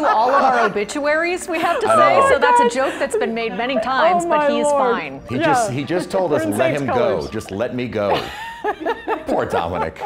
do all of our obituaries, we have to I say. know. So that's a joke that's been made many times, Oh, but my he is Lord. fine. He Yeah. just he just told us let him colors. go. Just let me go. Poor Dominic.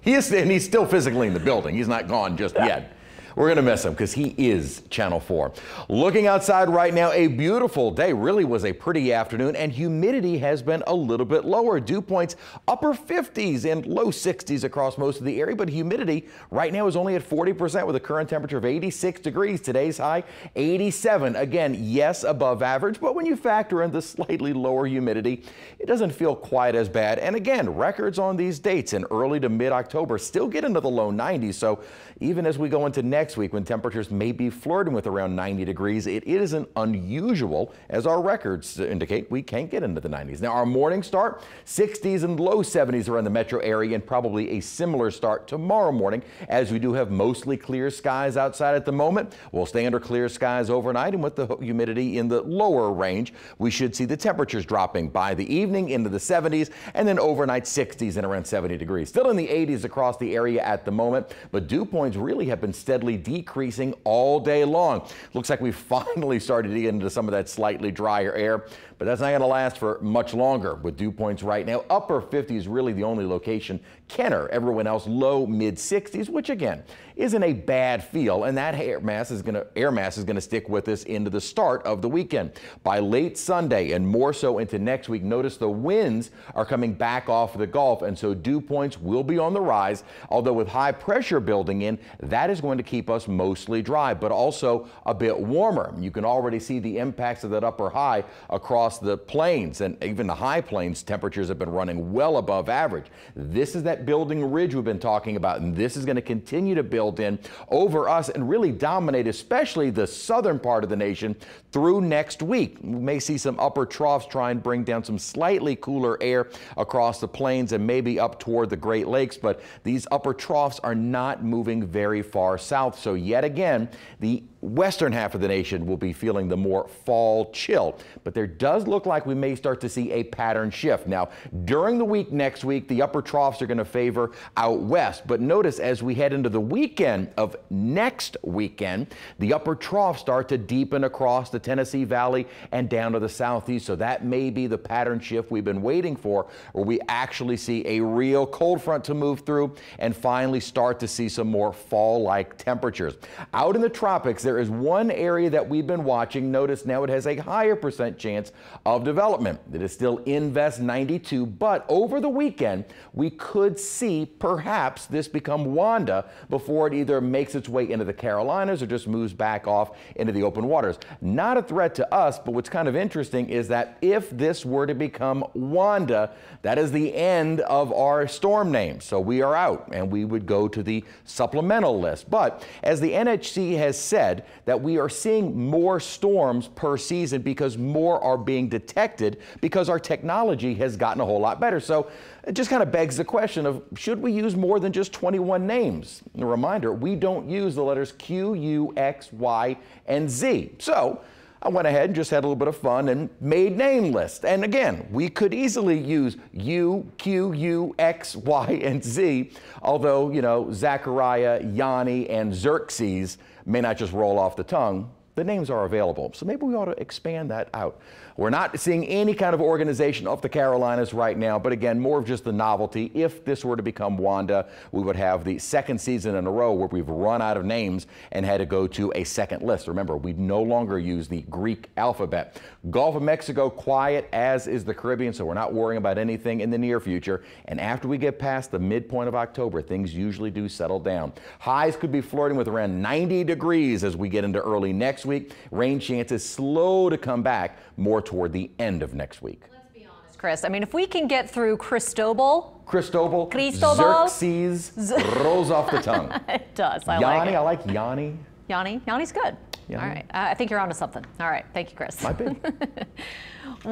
He is and he's still physically in the building. He's not gone just yet. We're going to miss him because he is Channel 4. Looking outside right now, a beautiful day. Really was a pretty afternoon, and humidity has been a little bit lower. Dew points upper 50s and low 60s across most of the area, but humidity right now is only at 40% with a current temperature of 86 degrees. Today's high 87. Again, yes, above average, but when you factor in the slightly lower humidity, it doesn't feel quite as bad. And again, records on these dates in early to mid October still get into the low 90s. So even as we go into next week when temperatures may be flirting with around 90 degrees, it isn't unusual as our records indicate we can't get into the 90s. Now our morning start 60s and low 70s around the metro area and probably a similar start tomorrow morning as we do have mostly clear skies outside at the moment. We'll stay under clear skies overnight and with the humidity in the lower range, we should see the temperatures dropping by the evening into the 70s and then overnight 60s and around 70 degrees. Still in the 80s across the area at the moment, but dew points really have been steadily decreasing all day long. Looks like we finally started to get into some of that slightly drier air, but that's not going to last for much longer with dew points right now. Upper 50s really the only location. Kenner, everyone else low mid 60s, which again isn't a bad feel, and that air mass is going to air mass is going to stick with us into the start of the weekend. By late Sunday and more so into next week, notice the winds are coming back off the Gulf, and so dew points will be on the rise. Although with high pressure building in, that is going to keep us mostly dry, but also a bit warmer. You can already see the impacts of that upper high across the plains and even the high plains temperatures have been running well above average. This is that building ridge we've been talking about, and this is going to continue to build in over us and really dominate, especially the southern part of the nation through next week. We may see some upper troughs try and bring down some slightly cooler air across the plains and maybe up toward the Great Lakes, but these upper troughs are not moving very far south. So yet again, the western half of the nation will be feeling the more fall chill. But there does look like we may start to see a pattern shift. Now, during the week next week, the upper troughs are going to favor out west. But notice as we head into the weekend of next weekend, the upper troughs start to deepen across the Tennessee Valley and down to the southeast. So that may be the pattern shift we've been waiting for, where we actually see a real cold front to move through and finally start to see some more fall-like temperatures. Out in the tropics, there is one area that we've been watching. Notice now it has a higher percent chance of development. It is still Invest 92, but over the weekend, we could see perhaps this become Wanda before it either makes its way into the Carolinas or just moves back off into the open waters. Not a threat to us, but what's kind of interesting is that if this were to become Wanda, that is the end of our storm name. So we are out and we would go to the supplemental list. But as the NHC has said, that we are seeing more storms per season because more are being detected because our technology has gotten a whole lot better. So it just kind of begs the question of should we use more than just 21 names? A reminder, we don't use the letters Q, U, X, Y, and Z. So I went ahead and just had a little bit of fun and made name lists. And again, we could easily use U, Q, U, X, Y, and Z, although, you know, Zachariah, Yanni, and Xerxes may not just roll off the tongue. The names are available. So maybe we ought to expand that out. We're not seeing any kind of organization of the Carolinas right now, but again, more of just the novelty. If this were to become Wanda, we would have the second season in a row where we've run out of names and had to go to a second list. Remember, we no longer use the Greek alphabet. Gulf of Mexico, quiet as is the Caribbean, so we're not worrying about anything in the near future. And after we get past the midpoint of October, things usually do settle down. Highs could be flirting with around 90 degrees as we get into early next week. Rain chances slow to come back more toward the end of next week. Let's be honest, Chris. I mean, if we can get through Cristobal, Cristobal, Cristobal. Xerxes rolls off the tongue. it does. I Yanni, like it. I like Yanni. Yanni, Yanni's good. Yanni. All right. Uh, I think you're onto something. All right. Thank you, Chris. Might be.